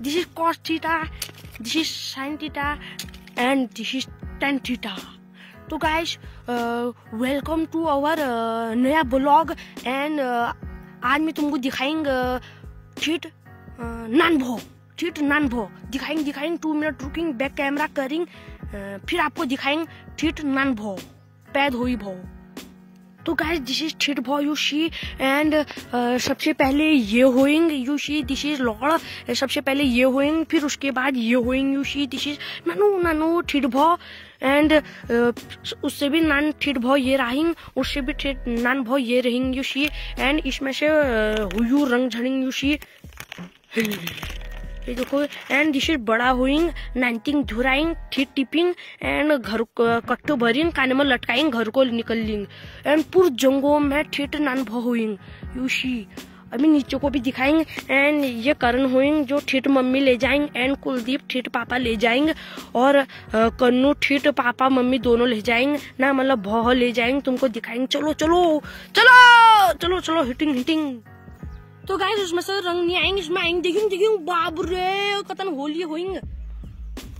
this is cos theta, this is sin theta, and this is tan theta. तो guys welcome to our नया blog and आज मैं तुमको दिखाएँगे chit नान भो चिट नान भो दिखाएँगे दिखाएँगे टू मिनट रुकिंग बैक कैमरा करिंग फिर आपको दिखाएँगे चिट नान भो पैद हुई भो तो गाइस दिस इज़ छिट भो यू शी एंड सबसे पहले ये hoeing you see this is lord सबसे पहले ये होइंग, फिर उसके बाद ये होइंग यू शी दिस इज़ नानू नानू ठिट भो एंड उससे भी नान ठिट भो ये रहिंग, उससे भी ठिट नान भो ये रहिंग यू शी एंड इसमें से हुयू रंग झड़िंग यू शी ये देखो एंड दिस इज़ बड़ा हुइंग नाइनटिंग धुराइंग थी टिपिंग एंड घर कट्टो भरिंग काने में लटकाइंग घर को निकलिंग एंड पूर जंगो में ठेट नान भ भोइंग यूशी। अभी नीचे को भी दिखाएँगे एंड ये करण हुइंग जो ठेठ मम्मी ले जाएँगे एंड कुलदीप ठेठ पापा ले जाएँगे, और कन्नू ठेठ पापा मम्मी दोनों ले जाएँगे, ना मतलब भौ ले जाएँगे, तुमको दिखाएँगे। चलो चलो चलो चलो चलो हिटिंग हिटिंग तो गाइस उसमें से रंग नहीं आएँगे, इसमें आएँगे, देखेंगे देखेंगे बाप रे कतन होली होएँगे।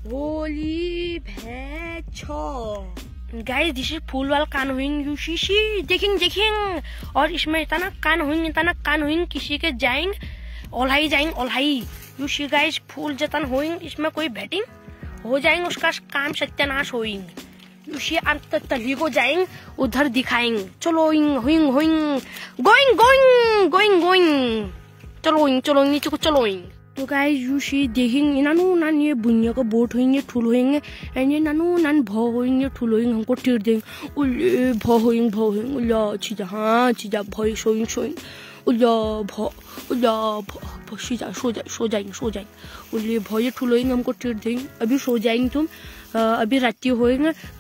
होली गाइस दिस इज़ फूल वाला कान हुइंग यू शीशी देखेंगे देखेंगे। और इसमें इतना कान हुइंग इतना कान हुइंग किसी के जाएँगे, ओल्हाई जाएँगे, ओल्हाई। यू शी गाइस फूल जतन होइंग इसमें कोई बैटिंग हो जाएँगे, उसका काम सत्यानाश होइंगे उसी अंत तली को जाएँगे उधर दिखाएँगे चलो इंग हुइंग हुइंग गोइंग गोइंग गोइंग गोइंग चलो इंग चलो नीचे को चलो इंग तो गाइस, यू सी देखेंगे नानू नान ये बुनिया का बोट होंगे ठुल होंगे एंड ये नानू नान भौ होंगे ठुल होंगे हमको टीर देंगे। उल्ले, भौ होंगे भौ होंगे उल्ला, चीजा हाँ चीजा, भौ सोइंग सोइंग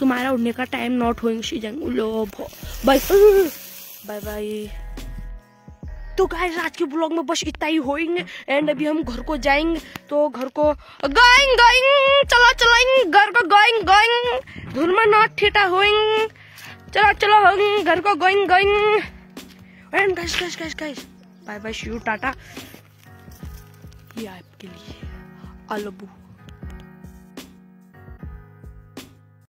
तुम्हारा उड़ने का टाइम नॉट होएँगे तो गाइस आज के ब्लॉग में बस इतना ही होएँगे एंड अभी हम घर को जाएँगे तो घर को गोइंग गोइंग चलो चलो घर को गोइंग गोइंग धुन में नॉट होएँगे चलो चलो होंगे घर को going going and guys guys guys guys bye bye see Tata ये आपके लिए अलबू